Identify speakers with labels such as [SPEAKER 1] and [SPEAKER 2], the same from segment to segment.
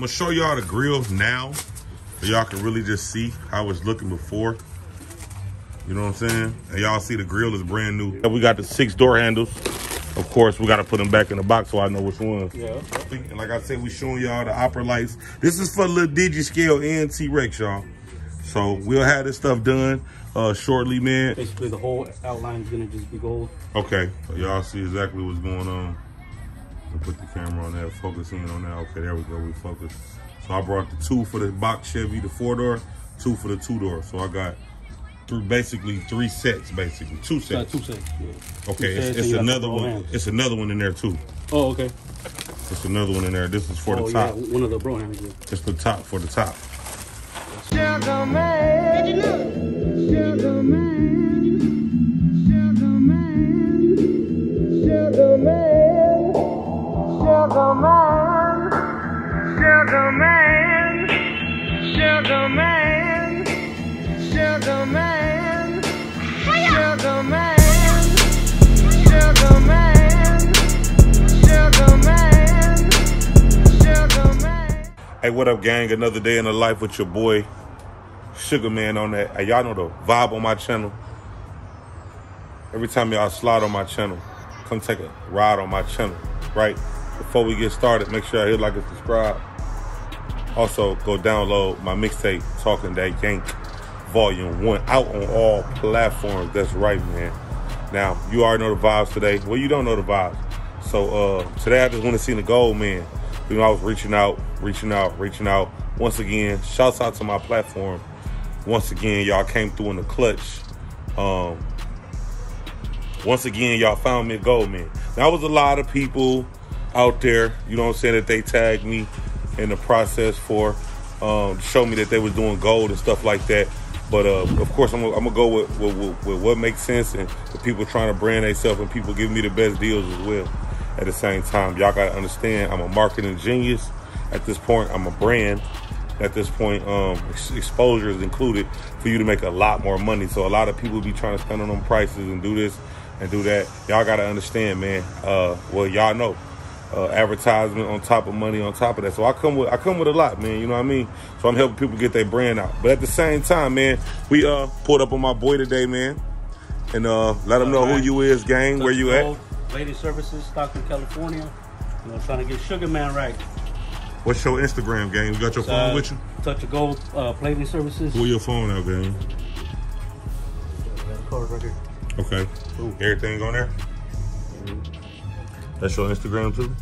[SPEAKER 1] gonna show y'all the grill now, so y'all can really just see how it's looking before. You know what I'm saying? And y'all see the grill is brand new. We got the six door handles. Of course, we got to put them back in the box so I know which ones.
[SPEAKER 2] Yeah.
[SPEAKER 1] And like I said, we showing y'all the opera lights. This is for little Digi-Scale and T-Rex, y'all. So we'll have this stuff done uh, shortly, man.
[SPEAKER 2] Basically, the whole outline is gonna just be gold.
[SPEAKER 1] Okay, so y'all see exactly what's going on. We'll put the camera on that, focus in on that. Okay, there we go, we focus. So I brought the two for the box Chevy, the four door, two for the two door. So I got three, basically three sets, basically two sets.
[SPEAKER 2] two sets. Yeah.
[SPEAKER 1] Okay,
[SPEAKER 2] two
[SPEAKER 1] it's,
[SPEAKER 2] sets,
[SPEAKER 1] it's
[SPEAKER 2] and you got
[SPEAKER 1] another one.
[SPEAKER 2] Broughams.
[SPEAKER 1] It's another one in there too.
[SPEAKER 2] Oh, okay.
[SPEAKER 1] It's another one in there. This is for
[SPEAKER 2] oh,
[SPEAKER 1] the top.
[SPEAKER 2] yeah, one of the Broughams. Yeah.
[SPEAKER 1] It's the top for the top.
[SPEAKER 3] Sugar man. Did you know? Sugar man. Sugar man, sugar man, sugar man, sugar man, sugar man.
[SPEAKER 1] Hey, what up, gang? Another day in the life with your boy, Sugar Man on that. Hey, y'all know the vibe on my channel. Every time y'all slide on my channel, come take a ride on my channel, right? Before we get started, make sure I hit like and subscribe. Also, go download my mixtape, Talking That Yank, Volume 1, out on all platforms. That's right, man. Now, you already know the vibes today. Well, you don't know the vibes. So, uh, today I just want to see the gold, man. You know, I was reaching out, reaching out, reaching out. Once again, shouts out to my platform. Once again, y'all came through in the clutch. Um, once again, y'all found me a gold man. Now, was a lot of people out there, you know what I'm saying, that they tagged me in the process for, um, show me that they was doing gold and stuff like that. But uh, of course, I'm, I'm gonna go with, with, with, with what makes sense and the people trying to brand themselves and people giving me the best deals as well. At the same time, y'all gotta understand, I'm a marketing genius. At this point, I'm a brand. At this point, um, ex- exposure is included for you to make a lot more money. So a lot of people be trying to spend on them prices and do this and do that. Y'all gotta understand, man. Uh, well, y'all know uh, advertisement on top of money on top of that. So I come with I come with a lot, man. You know what I mean? So I'm helping people get their brand out. But at the same time, man, we uh pulled up on my boy today, man, and uh let them know who you is, gang. Where you at?
[SPEAKER 2] Gold, Lady Services, Stockton, California. You know, trying to get Sugar Man right.
[SPEAKER 1] What's your Instagram, gang? You got your phone
[SPEAKER 2] Uh,
[SPEAKER 1] with you?
[SPEAKER 2] Touch of Gold uh, Plating Services.
[SPEAKER 1] Pull your phone out, gang.
[SPEAKER 2] Got a card right here.
[SPEAKER 1] Okay.
[SPEAKER 2] Cool.
[SPEAKER 1] Everything on there? That's your Instagram too?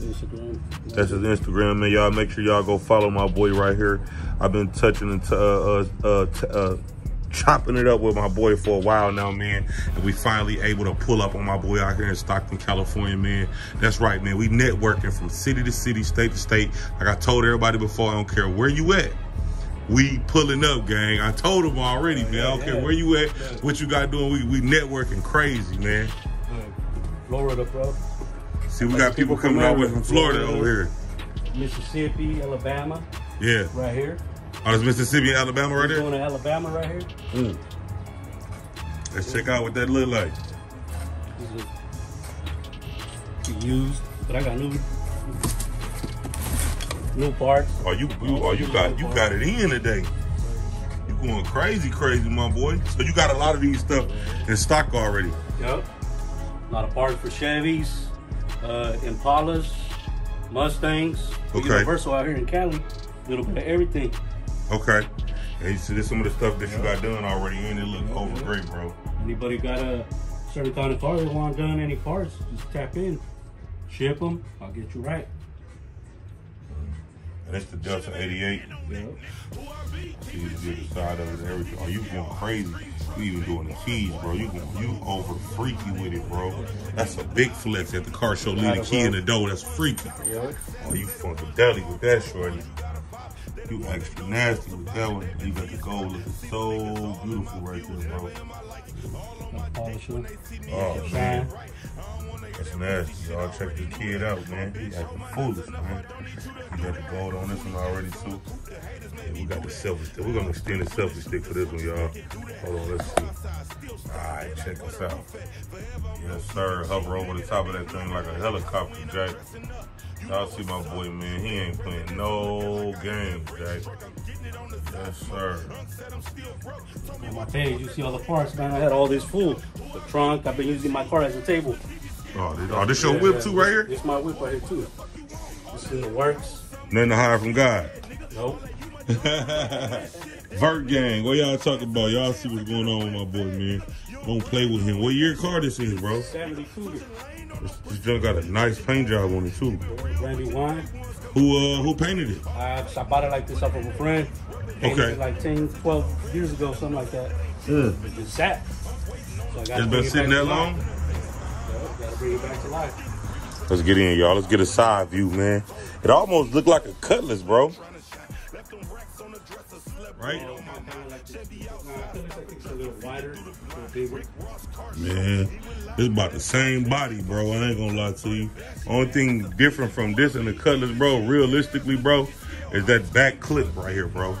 [SPEAKER 2] Instagram.
[SPEAKER 1] That's his Instagram, man. Y'all make sure y'all go follow my boy right here. I've been touching and t- uh, uh, uh, t- uh, chopping it up with my boy for a while now, man. And we finally able to pull up on my boy out here in Stockton, California, man. That's right, man. We networking from city to city, state to state. Like I told everybody before, I don't care where you at. We pulling up, gang. I told them already, man. I don't care
[SPEAKER 2] yeah.
[SPEAKER 1] where you at, what you got doing. We, we networking crazy, man.
[SPEAKER 2] Florida, bro.
[SPEAKER 1] See, we got people coming out with from Florida over here.
[SPEAKER 2] Mississippi, Alabama,
[SPEAKER 1] Yeah.
[SPEAKER 2] right here.
[SPEAKER 1] Oh, there's Mississippi and Alabama right
[SPEAKER 2] We're
[SPEAKER 1] there?
[SPEAKER 2] going to Alabama right here.
[SPEAKER 1] Mm. Let's check out what that look like.
[SPEAKER 2] This is used, but I got new new parts.
[SPEAKER 1] Oh, you, you oh you got you got it in today. You going crazy, crazy, my boy. So you got a lot of these stuff in stock already.
[SPEAKER 2] Yep. A lot of parts for Chevys, uh, Impalas, Mustangs.
[SPEAKER 1] Okay.
[SPEAKER 2] Universal out here in Cali. A little bit of everything.
[SPEAKER 1] Okay. And you see this some of the stuff that you got done already in it look over great, bro.
[SPEAKER 2] Anybody got a certain kind of car they want done, any parts, just tap in. Ship them. I'll get you right.
[SPEAKER 1] And it's the Delta 88.
[SPEAKER 2] Yep.
[SPEAKER 1] See you get the side of it and everything. Oh, you going crazy. You even doing the keys, bro. You going you over freaky with it, bro. That's a big flex at the car show. Leave the key in the door. That's freaky.
[SPEAKER 2] Yep.
[SPEAKER 1] Oh, you funkadelic with that, shorty. You extra nasty with that one. You got the gold looking so beautiful right there, bro. Oh, man. That's nasty. Y'all check the kid out, man. He acting foolish, man. He got the gold on this one already, too. We got the selfie stick. We're gonna extend the selfie stick for this one, y'all. Hold on, let's see. Alright, check this out. Yes, sir. Hover over the top of that thing like a helicopter, Jack. Y'all see my boy, man. He ain't playing no games, Jack. Yes, sir.
[SPEAKER 2] On my page, you see all the parts, man. I had all this full. The trunk, I've been using my car as a table.
[SPEAKER 1] Oh, this, oh, this your
[SPEAKER 2] Yeah,
[SPEAKER 1] whip too, right here?
[SPEAKER 2] It's my whip right here too. It's in the works.
[SPEAKER 1] Nothing to hide from God.
[SPEAKER 2] Nope.
[SPEAKER 1] Vert gang, what y'all talking about? Y'all see what's going on with my boy, man. Don't play with him. What year car this is, bro?
[SPEAKER 2] 70 Cougar.
[SPEAKER 1] This, junk got a nice paint job on it too.
[SPEAKER 2] Brand new wine.
[SPEAKER 1] Who uh who painted it?
[SPEAKER 2] I, I bought it like this off of a friend. Painted
[SPEAKER 1] Okay.
[SPEAKER 2] it Like 10, 12 years ago, something like that.
[SPEAKER 1] Mm.
[SPEAKER 2] It just sat. So
[SPEAKER 1] It's been sitting that long?
[SPEAKER 2] Yep, gotta bring it back to life.
[SPEAKER 1] Let's get in, y'all. Let's get a side view, man. It almost looked like a cutlass, bro. Right?
[SPEAKER 2] Kind of like this. Nah, I feel like it's a little wider, a little bigger.
[SPEAKER 1] Man, it's about the same body, bro. I ain't gonna lie to you. Only thing different from this and the cutlass, bro, realistically, bro, is that back clip right here, bro.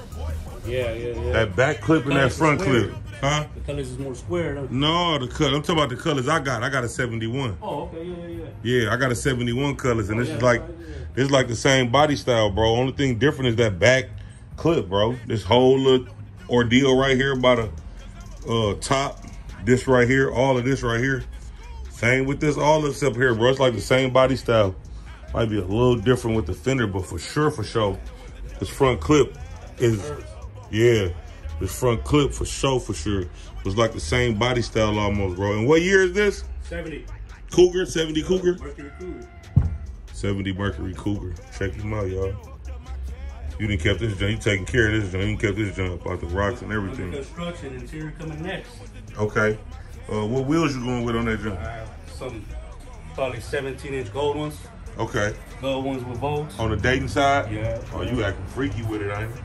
[SPEAKER 2] Yeah, yeah, yeah.
[SPEAKER 1] That back clip and that front clip. Huh?
[SPEAKER 2] the colors is more square. Though.
[SPEAKER 1] No, the cut. I'm talking about the colors I got. I got a 71.
[SPEAKER 2] Oh, okay, yeah, yeah, yeah.
[SPEAKER 1] Yeah, I got a 71 colors, and this
[SPEAKER 2] yeah,
[SPEAKER 1] is like
[SPEAKER 2] right, yeah.
[SPEAKER 1] this is like the same body style, bro. Only thing different is that back clip, bro. This whole little ordeal right here by the uh, top, this right here, all of this right here. Same with this, all this up here, bro. It's like the same body style. Might be a little different with the fender, but for sure, for sure, this front clip is, yeah, this front clip for sure, for sure. was like the same body style almost, bro. And what year is this?
[SPEAKER 2] 70.
[SPEAKER 1] Cougar, 70 Cougar?
[SPEAKER 2] Mercury Cougar.
[SPEAKER 1] 70 Mercury Cougar. Check him out, y'all. You didn't kept this junk. You taking care of this junk. You kept this junk about the rocks and everything.
[SPEAKER 2] construction, interior coming next.
[SPEAKER 1] Okay. Uh, what wheels you going with on that?
[SPEAKER 2] I have some probably 17 inch gold ones.
[SPEAKER 1] Okay.
[SPEAKER 2] Gold ones with bolts.
[SPEAKER 1] On the Dayton side?
[SPEAKER 2] Yeah.
[SPEAKER 1] Oh, you acting freaky with it, ain't you?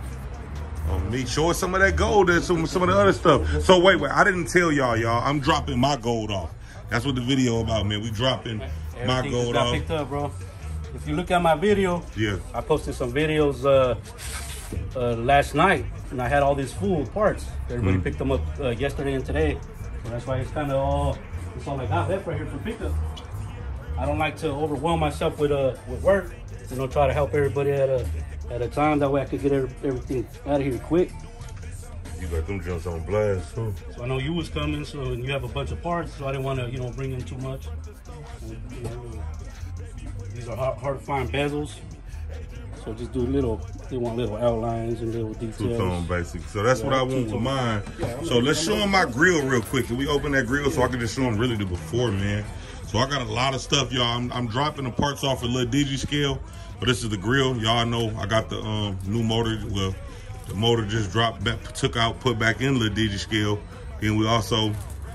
[SPEAKER 1] On me, show us some of that gold and some some of the other stuff. So wait, wait, I didn't tell y'all, y'all. I'm dropping my gold off. That's what the video about, man. We dropping my
[SPEAKER 2] Everything just
[SPEAKER 1] gold
[SPEAKER 2] got
[SPEAKER 1] off.
[SPEAKER 2] picked up, bro. If you look at my video,
[SPEAKER 1] Yeah.
[SPEAKER 2] I posted some videos uh, uh, last night, and I had all these full parts. Everybody
[SPEAKER 1] Mm.
[SPEAKER 2] picked them up uh, yesterday and today, so that's why it's kind of all. It's all I got left right here for pickup. I don't like to overwhelm myself with uh with work. You know, try to help everybody at a at a time. That way, I could get every- everything out of here quick.
[SPEAKER 1] You got them jumps on blast, huh?
[SPEAKER 2] So I know you was coming, so and you have a bunch of parts, so I didn't want to, you know, bring in too much. And, you know, these are hard, hard to find bezels, so just do little. They want little outlines and little details.
[SPEAKER 1] Two
[SPEAKER 2] details.
[SPEAKER 1] tone basic. So that's what I want with mine.
[SPEAKER 2] Yeah,
[SPEAKER 1] so
[SPEAKER 2] gonna-
[SPEAKER 1] let's
[SPEAKER 2] I'm
[SPEAKER 1] show
[SPEAKER 2] gonna-
[SPEAKER 1] them my grill real quick. Can we open that grill so I can just show them really the before, man? So I got a lot of stuff, y'all. I'm, I'm dropping the parts off a little digi scale, but this is the grill. Y'all know I got the um, new motor. Well, the motor just dropped back, took out, put back in the digi scale. Then we also,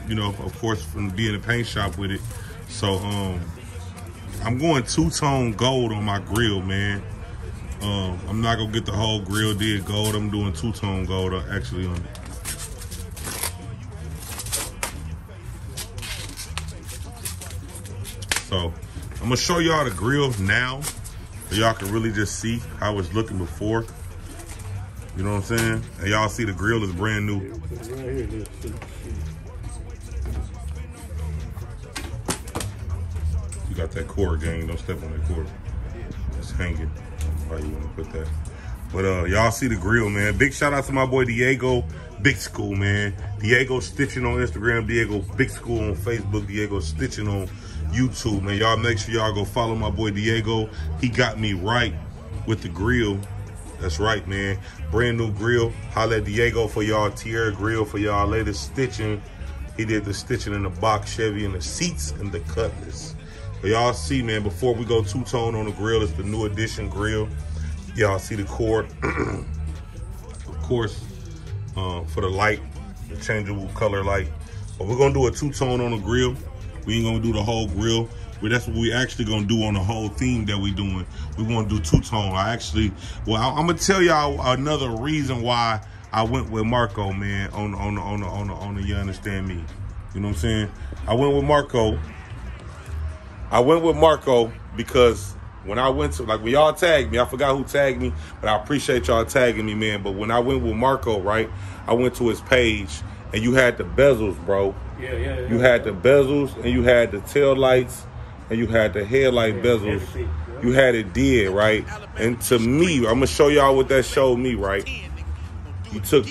[SPEAKER 1] you know, of course, from being a paint shop with it. So um, I'm going two tone gold on my grill, man. Um, I'm not gonna get the whole grill did gold. I'm doing two tone gold uh, actually on it. So I'm gonna show y'all the grill now, so y'all can really just see how it's looking before. You know what I'm saying? And y'all see the grill is brand new. You got that cord, gang. Don't step on that cord. It's hanging. Why you want to put that? But uh, y'all see the grill, man. Big shout out to my boy Diego Big School, man. Diego Stitching on Instagram, Diego Big School on Facebook, Diego Stitching on YouTube, man. Y'all make sure y'all go follow my boy Diego. He got me right with the grill. That's right, man. Brand new grill. Holla at Diego for y'all Tiara grill for y'all latest stitching. He did the stitching in the box Chevy and the seats and the cutlass. Y'all see, man, before we go two-tone on the grill, it's the new edition grill. Y'all see the cord. of course, uh, for the light, the changeable color light. But we're gonna do a two-tone on the grill. We ain't gonna do the whole grill. But that's what we actually gonna do on the whole theme that we doing. We wanna do two-tone. I actually, well, I, am gonna tell y'all another reason why I went with Marco, man, on on on on the on the you understand me. You know what I'm saying? I went with Marco I went with Marco because when I went to like when y'all tagged me, I forgot who tagged me, but I appreciate y'all tagging me, man. But when I went with Marco, right, I went to his page and you had the bezels, bro.
[SPEAKER 2] Yeah, yeah, yeah.
[SPEAKER 1] You had the bezels and you had the tail lights and you had the headlight
[SPEAKER 2] Yeah,
[SPEAKER 1] bezels.
[SPEAKER 2] yeah.
[SPEAKER 1] You had it did, right? And to me, I'm gonna show y'all what that showed me, right? You took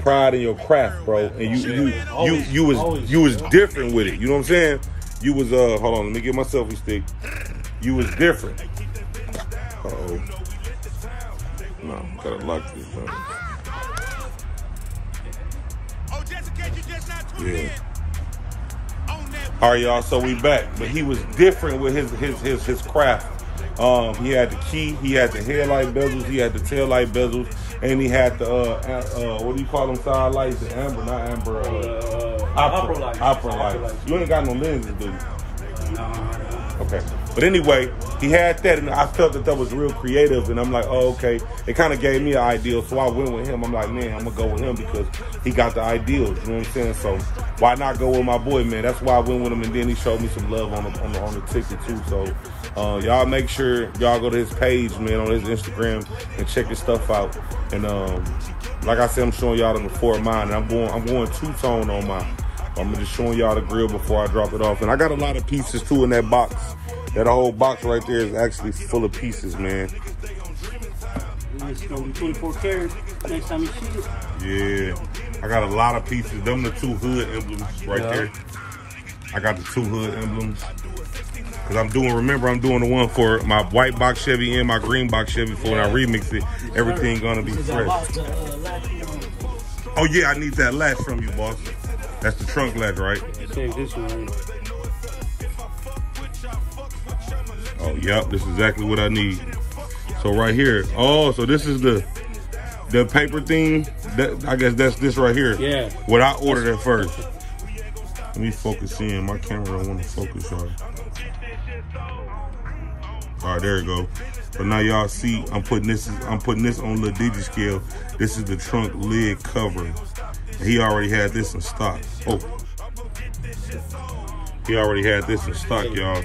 [SPEAKER 1] pride in your craft, bro, and you you you you was you was different with it. You know what I'm saying? You was uh hold on, let me get my selfie stick. You was different. Uh oh. No, gotta lock this. Yeah.
[SPEAKER 4] in. On that
[SPEAKER 1] All right, y'all. So we back, but he was different with his his his his craft. Um, he had the key, he had the headlight bezels, he had the tail light bezels, and he had the uh, uh, what do you call them side lights? The amber, not amber. Uh,
[SPEAKER 2] Uh,
[SPEAKER 1] opera,
[SPEAKER 2] lights.
[SPEAKER 1] opera
[SPEAKER 2] Opera
[SPEAKER 1] lights. You ain't got no lenses?
[SPEAKER 2] Nah, nah.
[SPEAKER 1] Okay. But anyway, he had that, and I felt that that was real creative, and I'm like, oh, okay. It kind of gave me an ideal, so I went with him. I'm like, man, I'm gonna go with him because he got the ideals. You know what I'm saying? So why not go with my boy, man? That's why I went with him, and then he showed me some love on the on the, on the ticket too. So uh, y'all make sure y'all go to his page, man, on his Instagram and check his stuff out. And um, like I said, I'm showing y'all the Ford mine, and I'm going I'm going two tone on my. I'm just showing y'all the grill before I drop it off. And I got a lot of pieces too in that box. That whole box right there is actually full of pieces, man.
[SPEAKER 2] It's gonna be 24 carats next time you see it.
[SPEAKER 1] Yeah. I got a lot of pieces. Them the two hood emblems right
[SPEAKER 2] Yeah.
[SPEAKER 1] there. I got the two hood emblems. Cause I'm doing, remember I'm doing the one for my white box Chevy and my green box Chevy for when I remix it. Everything gonna be
[SPEAKER 2] This is that
[SPEAKER 1] fresh.
[SPEAKER 2] uh.
[SPEAKER 1] Oh yeah, I need that latch from you, boss. That's the trunk latch, right?
[SPEAKER 2] Save this one.
[SPEAKER 1] Oh, yep, this is exactly what I need. So right here. Oh, so this is the the paper thing. That I guess that's this right here.
[SPEAKER 2] Yeah.
[SPEAKER 1] What I ordered at first. Let me focus in. My camera don't want to focus, y'all. All right, there you go. But now y'all see, I'm putting this. I'm putting this on the digi scale. This is the trunk lid cover. He already had this in stock. Oh, he already had this in stock, y'all.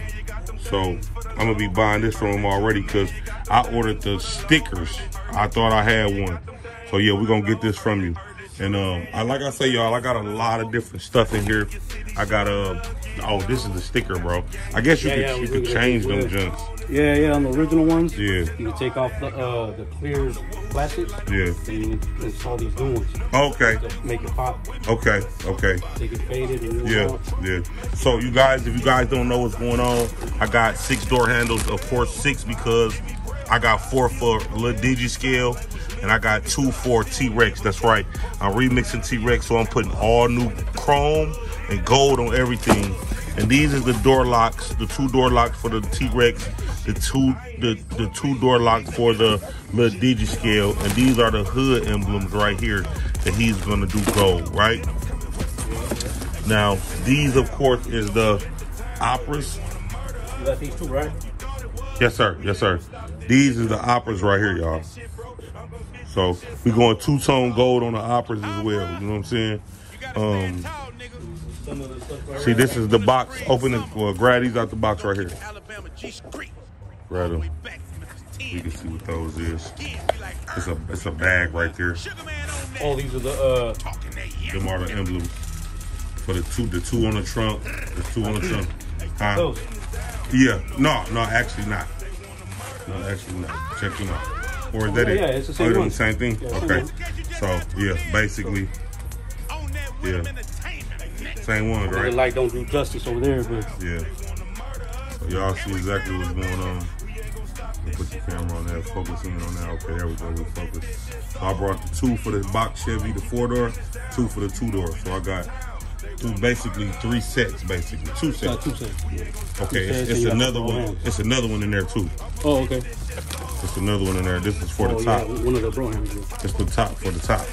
[SPEAKER 1] So I'm gonna be buying this from him already because I ordered the stickers. I thought I had one. So yeah, we're gonna get this from you. And um, I like I say, y'all, I got a lot of different stuff in here. I got a. oh, this is the sticker, bro. I guess you
[SPEAKER 2] Yeah,
[SPEAKER 1] could
[SPEAKER 2] yeah,
[SPEAKER 1] you could change them junks.
[SPEAKER 2] Yeah, yeah, on the original ones.
[SPEAKER 1] Yeah.
[SPEAKER 2] You take off the uh, the clear plastics.
[SPEAKER 1] Yeah.
[SPEAKER 2] And you install these new ones
[SPEAKER 1] Okay.
[SPEAKER 2] make it pop.
[SPEAKER 1] Okay. Okay.
[SPEAKER 2] They get faded and
[SPEAKER 1] Yeah, yeah. So you guys, if you guys don't know what's going on, I got six door handles. Of course, six because I got four for little digi scale, and I got two for T Rex. That's right. I'm remixing T Rex, so I'm putting all new chrome and gold on everything. And these is the door locks, the two door locks for the T Rex, the two the the two door locks for the little digi scale, and these are the hood emblems right here that he's gonna do gold, right? Now, these, of course, is the operas.
[SPEAKER 2] You got these two, right?
[SPEAKER 1] Yes, sir. Yes, sir. These is the operas right here, y'all. So we going two tone gold on the operas as well. You know what I'm saying? Um,
[SPEAKER 2] Some of the stuff right
[SPEAKER 1] see, this is the box. Open it. Well, grab these out the box right here.
[SPEAKER 4] Alabama G Street.
[SPEAKER 1] Grab them.
[SPEAKER 4] Back from Memphis 10.
[SPEAKER 1] You can see what those is.
[SPEAKER 4] Again, we like
[SPEAKER 1] It's a it's a bag right there.
[SPEAKER 4] Sugar Man on that.
[SPEAKER 2] Oh, these are the uh,
[SPEAKER 4] Talking that yeah.
[SPEAKER 1] Them are the emblems for the two the two on the trunk. The two on the trunk. Huh?
[SPEAKER 2] those.
[SPEAKER 1] Yeah. No, no, actually not. No, actually not. Check them out. Or is that
[SPEAKER 2] Yeah,
[SPEAKER 1] it?
[SPEAKER 2] yeah, it's the
[SPEAKER 1] Oh,
[SPEAKER 2] same
[SPEAKER 1] them
[SPEAKER 2] one.
[SPEAKER 1] the same thing?
[SPEAKER 2] Yeah,
[SPEAKER 1] okay. So, yeah, basically,
[SPEAKER 4] On that
[SPEAKER 1] Yeah.
[SPEAKER 4] real entertainment.
[SPEAKER 1] same one,
[SPEAKER 2] The
[SPEAKER 1] right?
[SPEAKER 2] light don't do justice over there, but
[SPEAKER 1] Yeah. So y'all see exactly what's going on. You Put the camera on there, focus in on that. Okay, there we go, we focus. So I brought the two for the box Chevy, the four door, two for the two door. So I got two, basically three sets, basically. Two sets.
[SPEAKER 2] got
[SPEAKER 1] sets.
[SPEAKER 2] two sets.
[SPEAKER 1] Okay,
[SPEAKER 2] Two
[SPEAKER 1] it's,
[SPEAKER 2] sets,
[SPEAKER 1] it's
[SPEAKER 2] and you got
[SPEAKER 1] another one.
[SPEAKER 2] Oh, hands.
[SPEAKER 1] It's another one in there too.
[SPEAKER 2] Oh, okay.
[SPEAKER 1] It's another one in there. This is for
[SPEAKER 2] oh,
[SPEAKER 1] the
[SPEAKER 2] yeah,
[SPEAKER 1] top.
[SPEAKER 2] one of the Broughams.
[SPEAKER 1] It's the top for the top.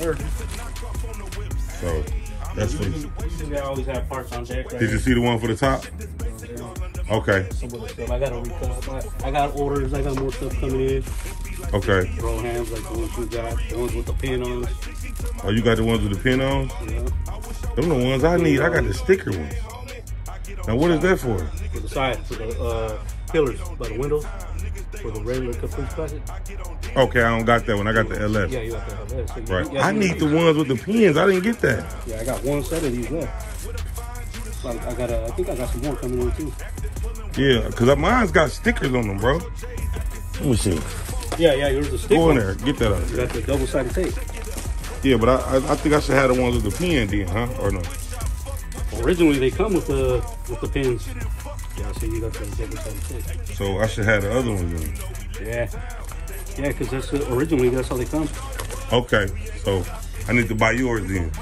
[SPEAKER 2] Sure.
[SPEAKER 1] So that's for.
[SPEAKER 2] They always have parts on deck. Right
[SPEAKER 1] Did you see the one for the top? Okay,
[SPEAKER 2] Some of the stuff I gotta recut. I, I got orders. I got more stuff coming in.
[SPEAKER 1] okay.
[SPEAKER 2] Broughams like the ones we got, the ones with the pin on.
[SPEAKER 1] Oh, you got the ones with the pin on?
[SPEAKER 2] You know?
[SPEAKER 1] Them the ones I need. I got the sticker ones. Now what is that for?
[SPEAKER 2] For the side, for the uh, pillars by the windows, for the regular Caprice Classic.
[SPEAKER 1] Okay, I don't got that one. I got the LS.
[SPEAKER 2] Yeah, you got have that. So you-
[SPEAKER 1] Right.
[SPEAKER 2] yeah,
[SPEAKER 1] I need the ones with the pins. I didn't get that.
[SPEAKER 2] Yeah, I got one set of these left. So I, I got. A, I think I got some more coming in too.
[SPEAKER 1] Yeah, cause mine's got stickers on them, bro. Let me see.
[SPEAKER 2] Yeah, yeah. Yours is a stick
[SPEAKER 1] Go in there. Get that out.
[SPEAKER 2] You got the double sided tape.
[SPEAKER 1] Yeah, but I, I, I think I should have the ones with the pin then, huh? Or no?
[SPEAKER 2] Originally, they come with the with the pins. Yeah, so you got the double sided tape.
[SPEAKER 1] So I should have the other ones then.
[SPEAKER 2] Yeah, yeah, because that's uh, originally that's how they come.
[SPEAKER 1] Okay, so I need to buy yours then.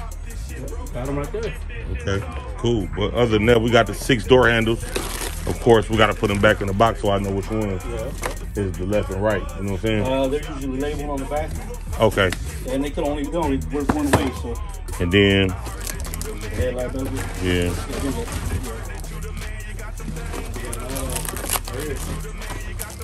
[SPEAKER 2] Got them right there.
[SPEAKER 1] Okay, cool. But other than that, we got the six door handles. Of course, we got to put them back in the box so I know which one
[SPEAKER 2] Yeah.
[SPEAKER 1] is the left and right. You know what I'm saying?
[SPEAKER 2] Uh, they're usually labeled on the back,
[SPEAKER 1] Okay,
[SPEAKER 2] and they can only they only work one way. So
[SPEAKER 1] and then
[SPEAKER 2] the headlight does it.
[SPEAKER 1] yeah,
[SPEAKER 2] Yeah,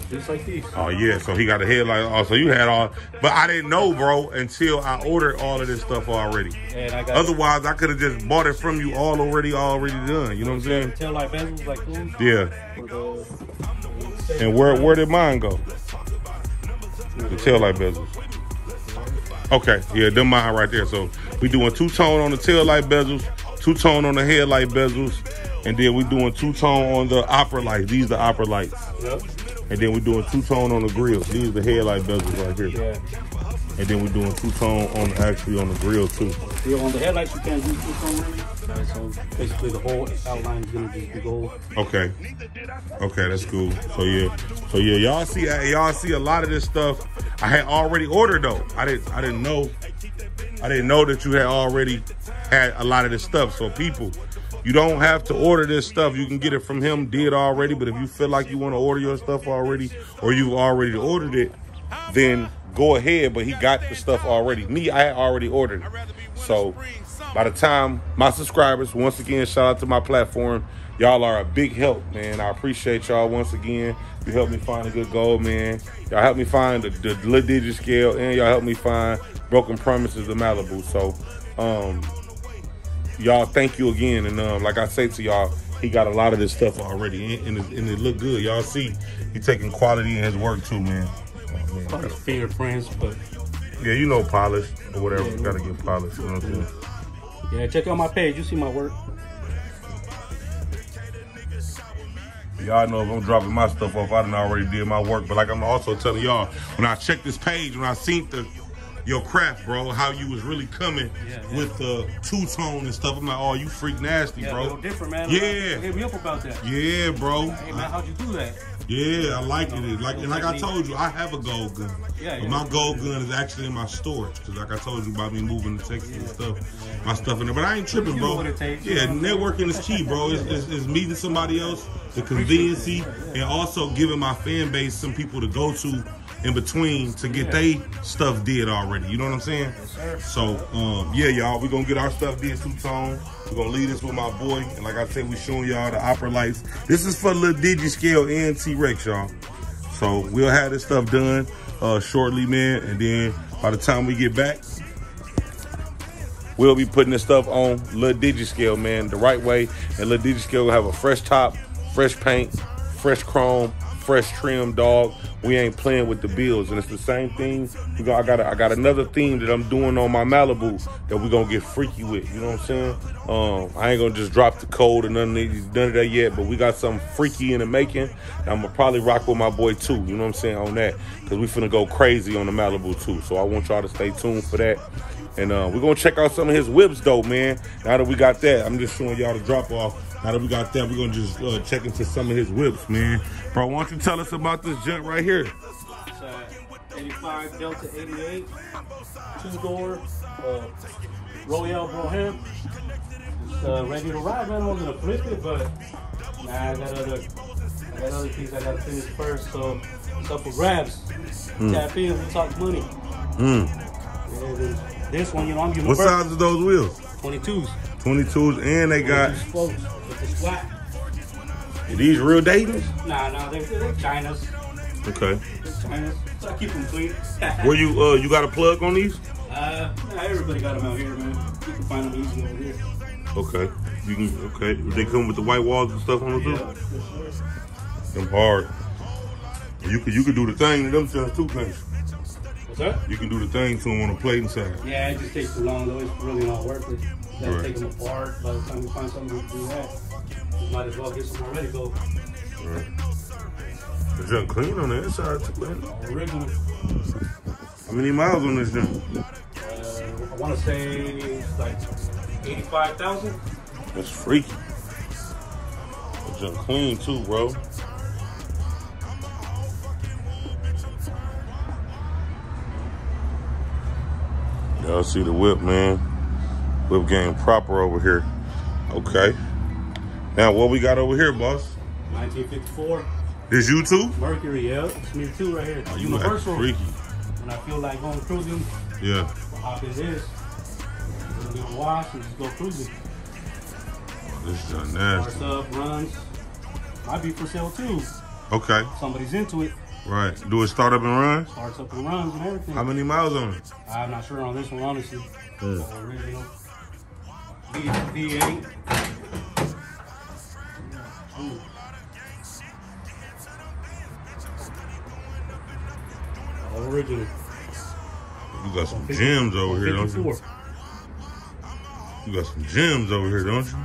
[SPEAKER 2] Just like these.
[SPEAKER 1] oh yeah. So he got a headlight. Oh, so you had all, but I didn't know, bro, until I ordered all of this stuff already.
[SPEAKER 2] And I got
[SPEAKER 1] Otherwise, I could have just bought it from you all already, already done. You know what I'm saying?
[SPEAKER 2] tail light bezels like those.
[SPEAKER 1] Yeah.
[SPEAKER 2] The, uh,
[SPEAKER 1] And where where did mine go? The tail light bezels. Okay, yeah, them mine right there. So we doing two tone on the tail light bezels, two tone on the headlight bezels, and then we doing two tone on the opera lights. These the opera lights,
[SPEAKER 2] Yep.
[SPEAKER 1] And then we're doing two tone on the grills. These are the headlight bezels right here,
[SPEAKER 2] Yeah.
[SPEAKER 1] and then we're doing two tone on actually on the grill too.
[SPEAKER 2] Yeah, on the headlights you can't do two tone really. Right, so basically the whole outline is gonna just be gold.
[SPEAKER 1] Okay. Okay, that's cool. So yeah, so yeah, y'all see, y'all see a lot of this stuff. I had already ordered though. I didn't, I didn't know, I didn't know that you had already had a lot of this stuff. So people, you don't have to order this stuff. You can get it from him, did already. But if you feel like you want to order your stuff already, or you've already ordered it, then go ahead. But he got the stuff already. Me, I already ordered it. So by the time my subscribers, once again, shout out to my platform. Y'all are a big help, man. I appreciate y'all once again. You helped me find a good goal, man. Y'all helped me find the, the little digit scale, and y'all helped me find Broken Promises of Malibu. So, um, y'all, thank you again. And um, like I say to y'all, he got a lot of this stuff already, and, and, it, and it look good. Y'all see, he taking quality in his work too, man. Oh, man.
[SPEAKER 2] Probably fingerprints, but
[SPEAKER 1] Yeah, you know, polish or whatever. You gotta get polished. You know what I'm saying?
[SPEAKER 2] yeah, check out my page. You see my work.
[SPEAKER 1] Y'all know if I'm dropping my stuff off, I done already did my work. But like I'm also telling y'all, when I checked this page, when I seen the your craft, bro, how you was really coming
[SPEAKER 2] Yeah, yeah.
[SPEAKER 1] with the two tone and stuff. I'm like, oh, you freak nasty,
[SPEAKER 2] Yeah,
[SPEAKER 1] bro.
[SPEAKER 2] different, man.
[SPEAKER 1] Yeah.
[SPEAKER 2] Hit me up about that.
[SPEAKER 1] Yeah, bro.
[SPEAKER 2] Hey man, how'd you do that?
[SPEAKER 1] Yeah, I like it. Like and like I told you, I have a gold gun.
[SPEAKER 2] Yeah,
[SPEAKER 1] But my gold gun is actually in my storage because, like I told you about me moving to Texas and stuff, my stuff in there. But I ain't tripping, bro.
[SPEAKER 2] what it takes,
[SPEAKER 1] yeah, networking is key, bro. It's, it's, it's meeting somebody else, the conveniency, and also giving my fan base some people to go to in between to get
[SPEAKER 2] Yeah.
[SPEAKER 1] they stuff did already. You know what I'm saying?
[SPEAKER 2] sir.
[SPEAKER 1] So, um, yeah, y'all, we gonna get our stuff did two tone. We're gonna leave this with my boy, and like I said, we showing y'all the opera lights. This is for little Digiscale and T Rex, y'all. So we'll have this stuff done uh, shortly, man, and then by the time we get back, we'll be putting this stuff on Lil Digiscale, man, the right way. And Lil Digiscale will have a fresh top, fresh paint, fresh chrome, fresh trim, dog. We ain't playing with the bills, and it's the same thing. We got, I got, a, I got another theme that I'm doing on my Malibu that we gonna get freaky with. You know what I'm saying? Um, I ain't gonna just drop the code or none of, these, none of that yet, but we got something freaky in the making. And I'm gonna probably rock with my boy too. You know what I'm saying on that? Because we finna go crazy on the Malibu too. So I want y'all to stay tuned for that. And uh, we're gonna check out some of his whips though, man. Now that we got that, I'm just showing y'all the drop off. Now that we got that, we're gonna just uh, check into some of his whips, man. Bro, why don't you tell us about this junk right here?
[SPEAKER 2] It's uh, 85 Delta 88, two door, uh, Royale Brougham. It's uh, ready to ride, man. I was gonna flip it, but nah, I got other, I got other things I gotta finish first. So it's up for grabs. Tap in, we talk money.
[SPEAKER 1] Hmm.
[SPEAKER 2] Yeah, this, one, you know, I'm giving
[SPEAKER 1] What size are those wheels?
[SPEAKER 2] 22s.
[SPEAKER 1] 22s, and they got
[SPEAKER 2] These with
[SPEAKER 1] are these real Dayton's.
[SPEAKER 2] Nah, nah, they're, they're China's.
[SPEAKER 1] Okay.
[SPEAKER 2] They're China's. So I keep them clean.
[SPEAKER 1] Where you uh you got a plug on these?
[SPEAKER 2] Uh, nah, everybody got them out here, man. You can find them easy over here.
[SPEAKER 1] Okay. You can okay. They come with the white walls and stuff on them too.
[SPEAKER 2] Yeah, for sure.
[SPEAKER 1] Them hard. You could you could do the thing to them stuff too, can't
[SPEAKER 2] that?
[SPEAKER 1] You can do the thing to them on a plate inside.
[SPEAKER 2] Yeah, it just takes too long though. It's really not worth it. You gotta
[SPEAKER 1] Right.
[SPEAKER 2] take them apart. By the time you find something to do that, might as well get some go.
[SPEAKER 1] Right. The junk clean on the inside too, man.
[SPEAKER 2] Original.
[SPEAKER 1] How many miles on this junk?
[SPEAKER 2] Uh, I want to say it's like 85,000.
[SPEAKER 1] That's freaky. The junk clean too, bro. Y'all see the whip, man. Whip game proper over here. Okay. Now what we got over here, boss?
[SPEAKER 2] 1954.
[SPEAKER 1] This you too?
[SPEAKER 2] Mercury, yeah. It's me too right here.
[SPEAKER 1] Oh, you
[SPEAKER 2] Universal.
[SPEAKER 1] act freaky.
[SPEAKER 2] When I feel like going cruising,
[SPEAKER 1] Yeah.
[SPEAKER 2] I'll hop in this. It'll get washed and just go cruising.
[SPEAKER 1] This is
[SPEAKER 2] Starts
[SPEAKER 1] nasty.
[SPEAKER 2] Starts up, runs. Might be for sale too.
[SPEAKER 1] Okay.
[SPEAKER 2] Somebody's into it.
[SPEAKER 1] Right. Do it start up and run?
[SPEAKER 2] Starts up and runs and everything.
[SPEAKER 1] How many miles on it?
[SPEAKER 2] I'm not sure on this one, honestly. Uh, original. V8. Original.
[SPEAKER 1] You got some gems over here, don't you? You got some gems over here, don't you?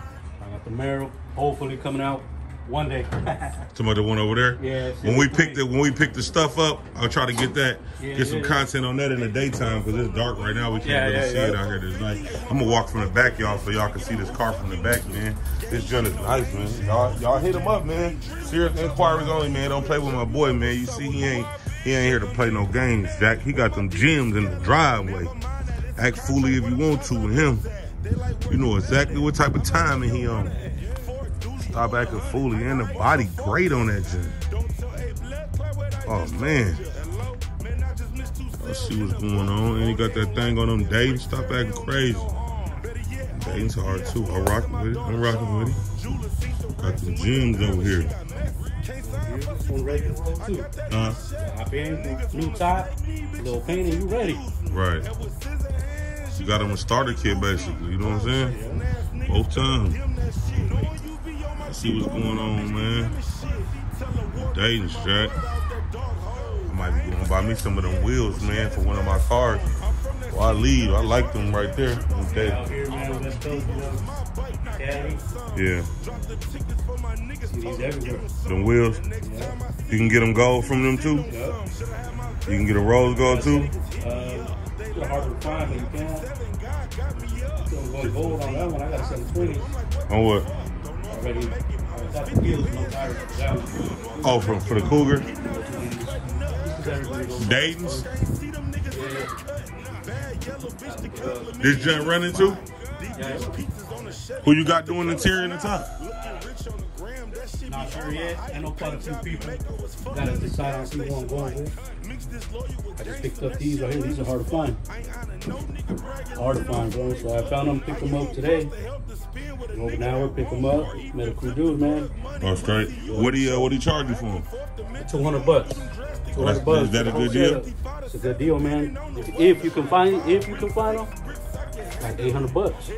[SPEAKER 2] I got the Camaro, hopefully coming out one day.
[SPEAKER 1] Somebody the one over there.
[SPEAKER 2] Yeah,
[SPEAKER 1] When we pick the when we pick the stuff up, I'll try to get that,
[SPEAKER 2] Yeah,
[SPEAKER 1] get some
[SPEAKER 2] yeah.
[SPEAKER 1] content on that in the daytime because it's dark right now. We can't
[SPEAKER 2] Yeah,
[SPEAKER 1] really see it out here this night. I'm gonna walk from the back, y'all, so y'all can see this car from the back, man. This joint is nice, man. Y'all, y'all hit him up, man. Serious inquiries only, man. Don't play with my boy, man. You see, he ain't he ain't here to play no games, Jack. He got them gems in the driveway. Act fully if you want to with him. You know exactly what type of timing he on. Stop acting fully and the body great on that jet. Oh man. Let's see what's going on. And he got that thing on them Dayton. Stop acting crazy. Dayton's hard too. I'm rocking with it. I'm rocking with it. Got them gems over here.
[SPEAKER 2] This one ready to roll too.
[SPEAKER 1] Huh?
[SPEAKER 2] Hop in, new top, little paint, and you ready.
[SPEAKER 1] Right. You got him a starter kit basically. You know what I'm saying? Both times. Let's see what's going on, man. Dayton Jack. I might be going to buy me some of them wheels, man, for one of my cars. Well, I leave. I like them right there. Okay. Yeah.
[SPEAKER 2] see these everywhere.
[SPEAKER 1] Them wheels.
[SPEAKER 2] Yeah.
[SPEAKER 1] You can get them gold from them too.
[SPEAKER 2] Yep.
[SPEAKER 1] You can get a rose gold too.
[SPEAKER 2] Uh, still hard to find, but you can. Still going gold on that one. I got 720
[SPEAKER 1] On what?
[SPEAKER 2] already. I got the wheels, no tires for that one.
[SPEAKER 1] Oh, for, for the Cougar.
[SPEAKER 2] This is everybody goes-
[SPEAKER 1] Dayton's.
[SPEAKER 2] Uh,
[SPEAKER 1] This junk running too. Who you got doing interior and the top?
[SPEAKER 2] not sure yet. I know quite a few people. Gotta decide on who I'm going with. I just picked up these right here. These are hard to find. Hard to find, bro. So I found them, picked them up today. Over an hour, pick them up. Met a crew dude, man.
[SPEAKER 1] Oh, straight. What do you uh, what do you charge you for them?
[SPEAKER 2] 200 bucks. 200 bucks.
[SPEAKER 1] Is that a good deal?
[SPEAKER 2] It's a good deal, man. If, if you can find, if you can find them, like 800 bucks.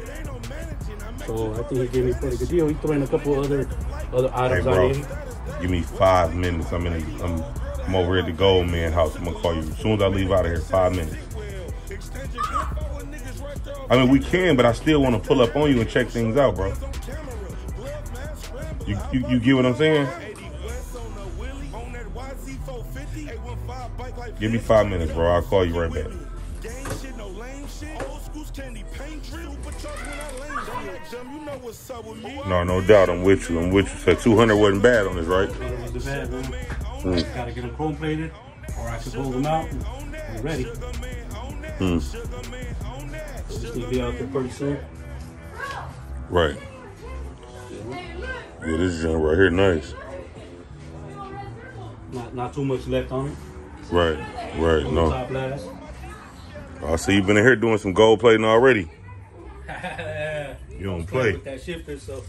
[SPEAKER 2] So I think he gave me a pretty good deal. He threw in a couple other other
[SPEAKER 1] Hey,
[SPEAKER 2] items
[SPEAKER 1] bro,
[SPEAKER 2] on here.
[SPEAKER 1] give me five minutes. I'm in. A, I'm I'm over at the Gold Man house. I'm gonna call you as soon as I leave out of here. Five minutes. I mean, we can, but I still want to pull up on you and check things out, bro. You you, you get what I'm saying? Give me five minutes, bro. I'll call you right back. No, no doubt. I'm with you. I'm with you. So 200 wasn't bad on this, right?
[SPEAKER 2] That was the bad, man.
[SPEAKER 1] Mm.
[SPEAKER 2] Gotta get them chrome plated, or I could pull them out be ready.
[SPEAKER 1] Hmm.
[SPEAKER 2] Just need to be out there pretty soon.
[SPEAKER 1] Right. Yeah, this joint right here, nice.
[SPEAKER 2] Not not too much left on it.
[SPEAKER 1] Right, right.
[SPEAKER 2] On
[SPEAKER 1] No. I see you've been in here doing some gold plating already. You don't play.
[SPEAKER 2] With that shifter, so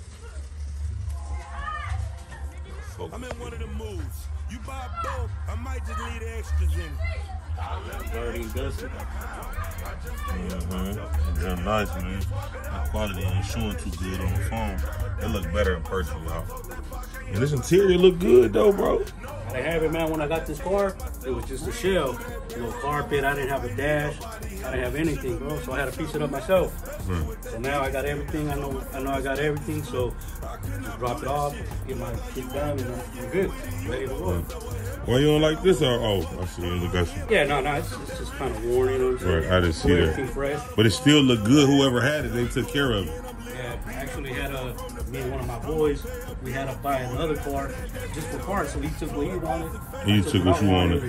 [SPEAKER 4] I'm in one of the moves. You buy both, I might just leave the extras in.
[SPEAKER 2] dirty and dusty.
[SPEAKER 1] Mm-hmm. Real nice, man. The quality ain't showing too good on the phone. It look better in person, y'all. And this interior look good though, bro.
[SPEAKER 2] I have it, man. When I got this car, it was just a shell. No carpet. I didn't have a dash. I didn't have anything, bro. So I had to piece it up myself.
[SPEAKER 1] Hmm.
[SPEAKER 2] So now I got everything. I know. I know I got everything. So just drop it off, get my shit done, and I'm good, ready to roll.
[SPEAKER 1] Why you don't like this? Or, oh, I see. Look, I see.
[SPEAKER 2] Yeah, no, no, it's, it's just kind of worn, you know?
[SPEAKER 1] Right, I didn't see that.
[SPEAKER 2] Fresh.
[SPEAKER 1] But it still looked good. Whoever had it, they took care of it.
[SPEAKER 2] Actually had a me and one of my boys. We had to buy another car just for parts. So he took what he wanted.
[SPEAKER 1] He
[SPEAKER 2] I
[SPEAKER 1] took what you wanted.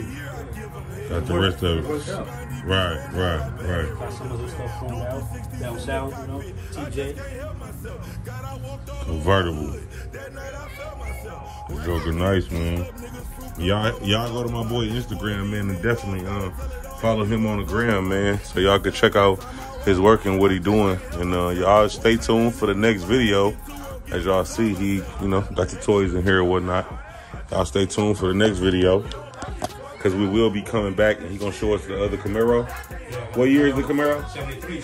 [SPEAKER 1] Got the rest of it. Right, right, right.
[SPEAKER 2] Got some of the stuff thrown out down south, you know. TJ.
[SPEAKER 1] Convertible. The Joker nice, man. Y'all, y'all go to my boy Instagram, man, and definitely uh, follow him on the gram, man, so y'all can check out his work and what he doing. And uh, y'all stay tuned for the next video. As y'all see, he, you know, got the toys in here and whatnot. Y'all stay tuned for the next video. Cause we will be coming back and he gonna show us the other Camaro. What year is the Camaro?
[SPEAKER 2] 73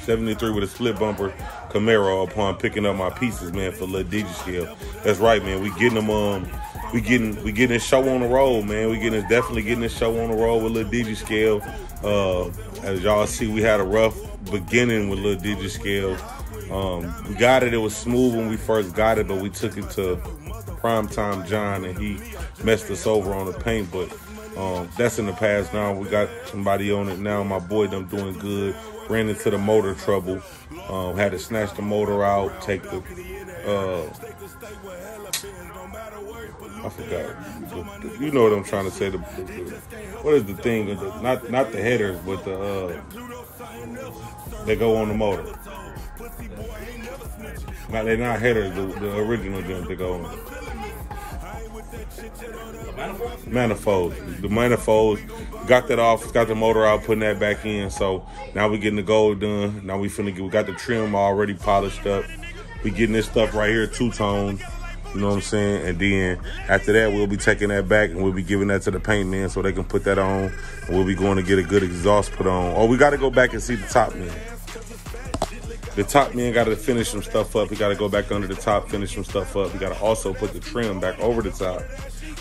[SPEAKER 1] 73 with a split bumper Camaro upon picking up my pieces, man, for Lil Digi Scale. That's right, man. We getting them um we getting we getting this show on the road, man. We getting definitely getting this show on the road with Lil Digi Scale. Uh as y'all see, we had a rough beginning with Lil Digi Scale. Um we got it, it was smooth when we first got it, but we took it to primetime John and he messed us over on the paint, but um, that's in the past now. We got somebody on it now. My boy, them doing good. Ran into the motor trouble. Um, had to snatch the motor out, take the. Uh, I forgot. The- the- you know what I'm trying to say. The, what is the thing? The, not not the headers, but the uh, they go on the motor. Not they're not headers. The, the original joint they go on. manifolds. The manifolds got that off, got the motor out, putting that back in. So now we're getting the gold done. Now we finna get, we got the trim already polished up. We getting this stuff right here two tone. You know what I'm saying? And then after that, we'll be taking that back and we'll be giving that to the paint man so they can put that on. And we'll be going to get a good exhaust put on. Oh, we got to go back and see the top man. The top man got to finish some stuff up. He got to go back under the top, finish some stuff up. He got to also put the trim back over the top.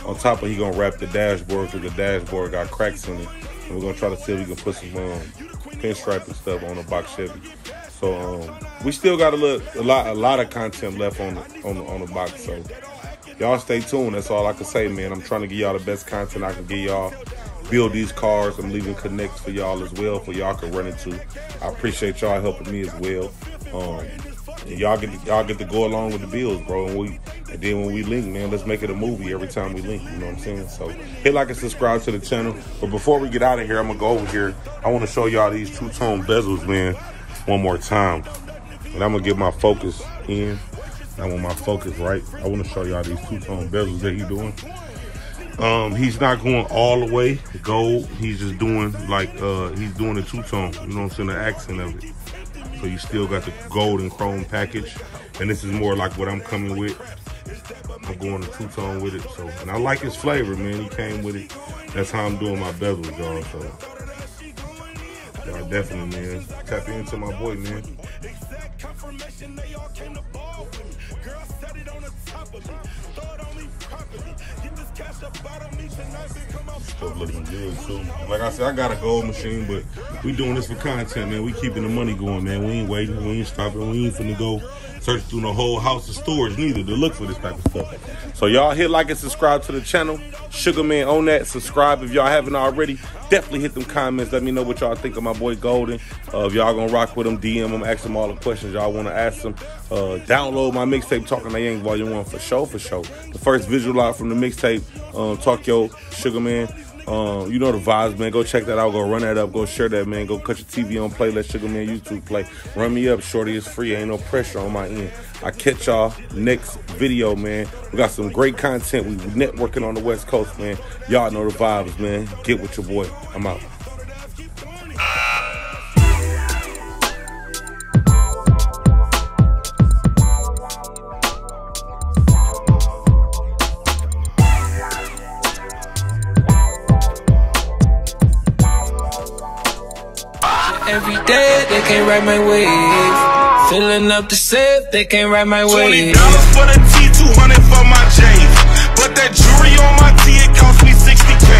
[SPEAKER 1] On top of he gonna wrap the dashboard because the dashboard got cracks in it. And we're gonna try to see if we can put some um, pinstripe and stuff on the box Chevy. So um, we still got a, little, a lot a lot of content left on the on the, on the box. So y'all stay tuned. That's all I can say, man. I'm trying to give y'all the best content I can give y'all. Build these cars. I'm leaving connects for y'all as well, for y'all can run into. I appreciate y'all helping me as well. Um, y'all get to, y'all get to go along with the bills, bro. And we and then when we link, man, let's make it a movie every time we link. You know what I'm saying? So hit like and subscribe to the channel. But before we get out of here, I'm gonna go over here. I want to show y'all these two tone bezels, man, one more time. And I'm gonna get my focus in. I want my focus right. I want to show y'all these two tone bezels that he doing. Um, he's not going all the way gold. He's just doing like uh he's doing the two tone. You know what I'm saying? The accent of it. So you still got the gold and chrome package. And this is more like what I'm coming with. I'm going to two tone with it. So and I like his flavor, man. He came with it. That's how I'm doing my bezels, y'all. So y'all definitely, man. Tap into my boy, man. Stuff looking good too. Like I said, I got a gold machine, but we doing this for content, man. We keeping the money going, man. We ain't waiting. We ain't stopping. We ain't finna go search through the whole house of storage neither to look for this type of stuff. So y'all hit like and subscribe to the channel. Sugar Man on that. Subscribe if y'all haven't already. Definitely hit them comments. Let me know what y'all think of my boy Golden. Uh, if y'all gonna rock with him, DM him, ask him all the questions y'all want to ask him. Uh, download my mixtape, Talking to Yang Volume 1 for show, for show. The first visual out from the mixtape, um, Talk Yo, Sugar Man. Um, you know the vibes, man. Go check that out. Go run that up. Go share that, man. Go cut your TV on play. Let Sugar Man YouTube play. Run me up, shorty. It's free. Ain't no pressure on my end. I catch y'all next video, man. We got some great content. We networking on the West Coast, man. Y'all know the vibes, man. Get with your boy. I'm out.
[SPEAKER 5] Day they can't ride my wave. Filling up the set, they can't ride my wave.
[SPEAKER 1] dollars for the T, two hundred for my J's. But that jewelry on my T, it cost me sixty k.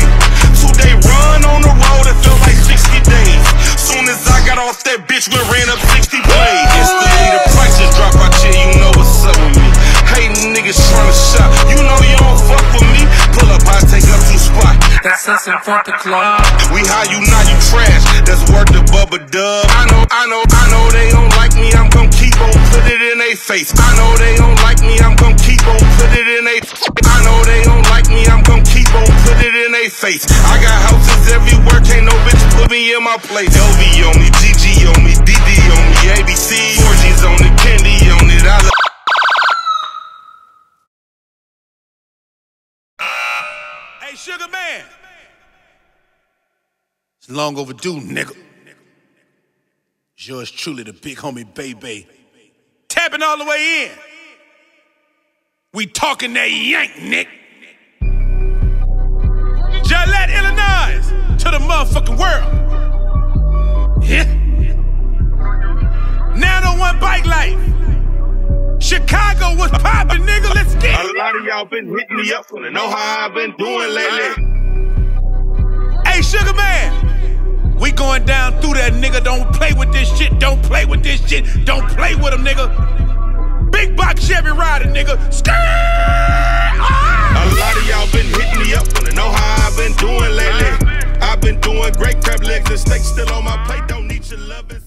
[SPEAKER 1] Two day run on the road, it felt like sixty days. Soon as I got off that bitch, we ran up sixty blades. Instantly the prices drop, I chill, you know what's up with me. Hating niggas tryna shop, you know you don't fuck with me. Pull up, I take up two spot.
[SPEAKER 5] In front the club.
[SPEAKER 1] We high, you not, you trash. That's worth the bubba dub. I know, I know, I know they don't like me. I'm gon' keep on put it in they face. I know they don't like me. I'm gon' keep on put it in they. I know they don't like me. I'm gon' keep on put it in they face. I got houses everywhere. Can't no bitch put me in my place. LV on me, GG on me, DD on me, ABC. 4G's on it, Candy on it. I love. Hey, Sugar Man. It's long overdue, nigga. It's yours truly, the big homie Baby. Tapping all the way in. We talking that yank, Nick. Joliet, Illinois, to the motherfucking world. Yeah. 901 Bike Life. Chicago was popping, nigga. Let's get it. A lot of y'all been hitting me up, wanna know how I've been doing lately. Hey, Sugaman, we going down through that nigga. Don't play with this shit. Don't play with this shit. Don't play with him, nigga. Big box Chevy riding, nigga. Skirt! Ah! A lot of y'all been hitting me up, wanna know how I've been doing lately. I've been doing great crab legs and steak still on my plate. Don't need your lovin'.